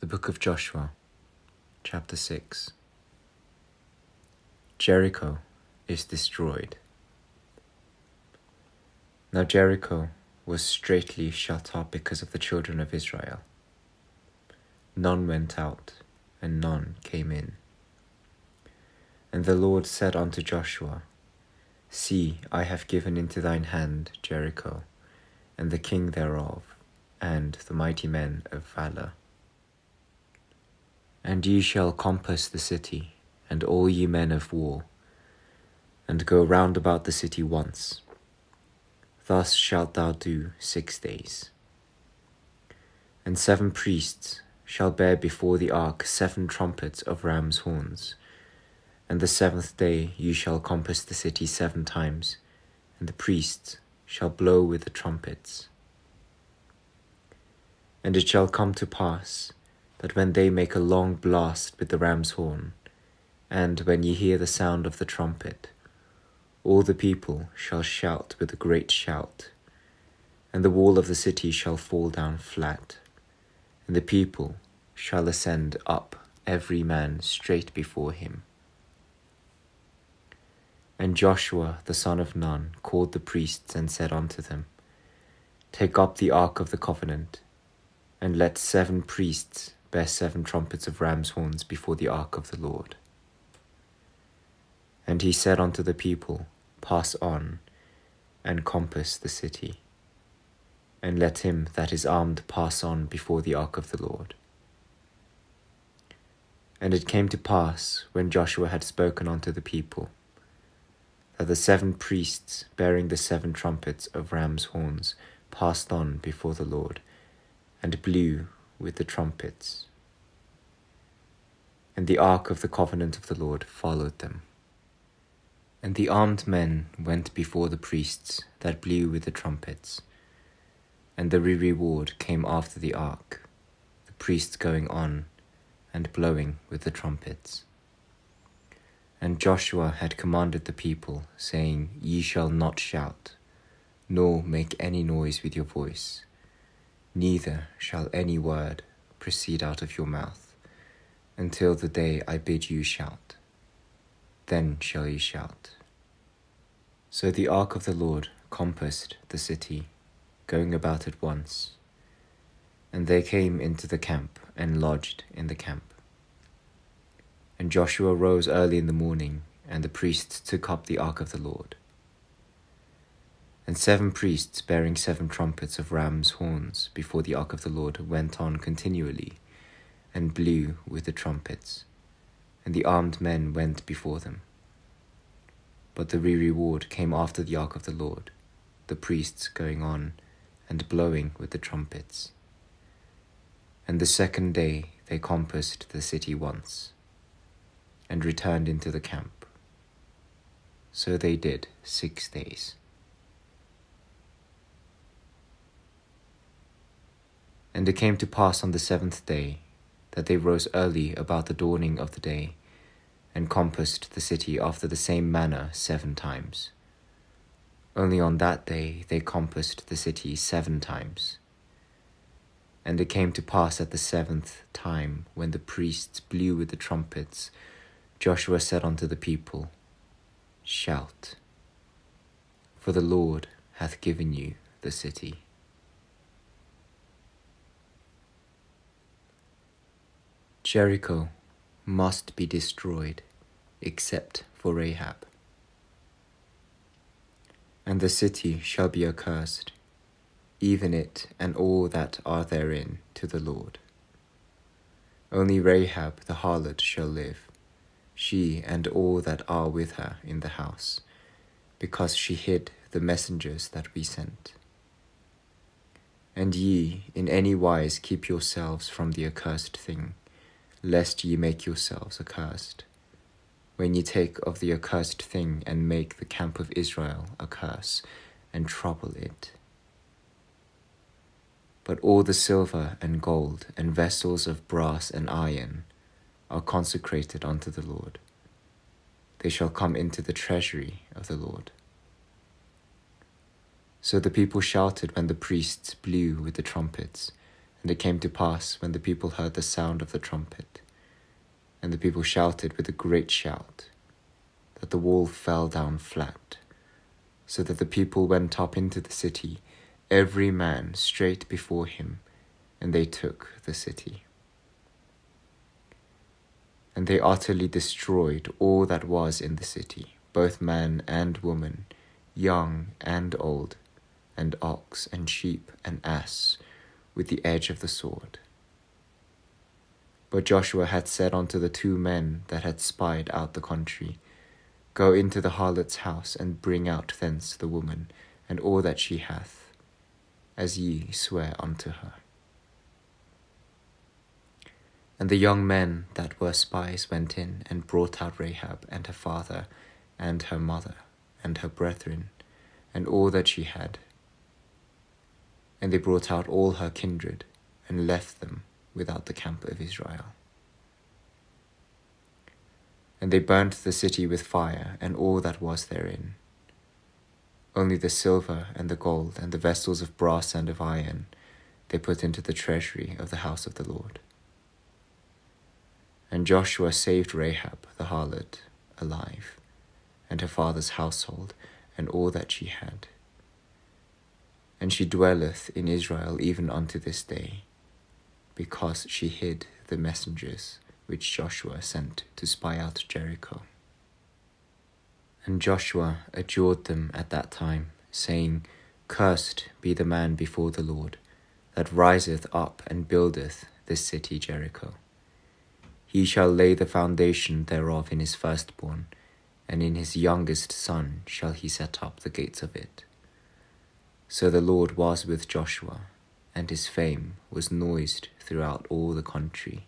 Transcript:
The Book of Joshua, Chapter 6 Jericho is destroyed. Now Jericho was straitly shut up because of the children of Israel. None went out, and none came in. And the Lord said unto Joshua, See, I have given into thine hand Jericho, and the king thereof, and the mighty men of valour. And ye shall compass the city, and all ye men of war, and go round about the city once. Thus shalt thou do six days. And seven priests shall bear before the ark seven trumpets of ram's horns. And the seventh day you shall compass the city seven times, and the priests shall blow with the trumpets. And it shall come to pass that when they make a long blast with the ram's horn, and when ye hear the sound of the trumpet, all the people shall shout with a great shout, and the wall of the city shall fall down flat, and the people shall ascend up every man straight before him. And Joshua the son of Nun called the priests and said unto them, Take up the ark of the covenant, and let seven priests bear seven trumpets of ram's horns before the ark of the Lord. And he said unto the people, Pass on, and compass the city, and let him that is armed pass on before the ark of the Lord. And it came to pass, when Joshua had spoken unto the people, that the seven priests bearing the seven trumpets of ram's horns passed on before the Lord, and blew with the trumpets. And the ark of the covenant of the Lord followed them. And the armed men went before the priests that blew with the trumpets. And the reward came after the ark, the priests going on and blowing with the trumpets. And Joshua had commanded the people, saying, Ye shall not shout, nor make any noise with your voice neither shall any word proceed out of your mouth until the day I bid you shout. Then shall ye shout. So the ark of the Lord compassed the city, going about it once. And they came into the camp and lodged in the camp. And Joshua rose early in the morning, and the priests took up the ark of the Lord. And seven priests bearing seven trumpets of ram's horns before the ark of the Lord went on continually and blew with the trumpets, and the armed men went before them. But the re reward came after the ark of the Lord, the priests going on and blowing with the trumpets. And the second day they compassed the city once, and returned into the camp. So they did six days. And it came to pass on the seventh day that they rose early about the dawning of the day, and compassed the city after the same manner seven times. Only on that day they compassed the city seven times. And it came to pass at the seventh time, when the priests blew with the trumpets, Joshua said unto the people, Shout, for the Lord hath given you the city. Jericho must be destroyed except for Rahab. And the city shall be accursed, even it and all that are therein, to the Lord. Only Rahab the harlot shall live, she and all that are with her in the house, because she hid the messengers that we sent. And ye in any wise keep yourselves from the accursed thing lest ye make yourselves accursed. When ye take of the accursed thing and make the camp of Israel a curse, and trouble it. But all the silver and gold and vessels of brass and iron are consecrated unto the Lord. They shall come into the treasury of the Lord. So the people shouted when the priests blew with the trumpets And it came to pass when the people heard the sound of the trumpet, and the people shouted with a great shout, that the wall fell down flat, so that the people went up into the city, every man straight before him, and they took the city. And they utterly destroyed all that was in the city, both man and woman, young and old, and ox and sheep and ass with the edge of the sword. But Joshua had said unto the two men that had spied out the country, Go into the harlot's house, and bring out thence the woman, and all that she hath, as ye swear unto her. And the young men that were spies went in, and brought out Rahab, and her father, and her mother, and her brethren, and all that she had, and they brought out all her kindred, and left them without the camp of Israel. And they burnt the city with fire, and all that was therein. Only the silver and the gold, and the vessels of brass and of iron, they put into the treasury of the house of the Lord. And Joshua saved Rahab the harlot alive, and her father's household, and all that she had and she dwelleth in Israel even unto this day, because she hid the messengers which Joshua sent to spy out Jericho. And Joshua adjured them at that time, saying, Cursed be the man before the Lord, that riseth up and buildeth this city Jericho. He shall lay the foundation thereof in his firstborn, and in his youngest son shall he set up the gates of it. So the Lord was with Joshua, and his fame was noised throughout all the country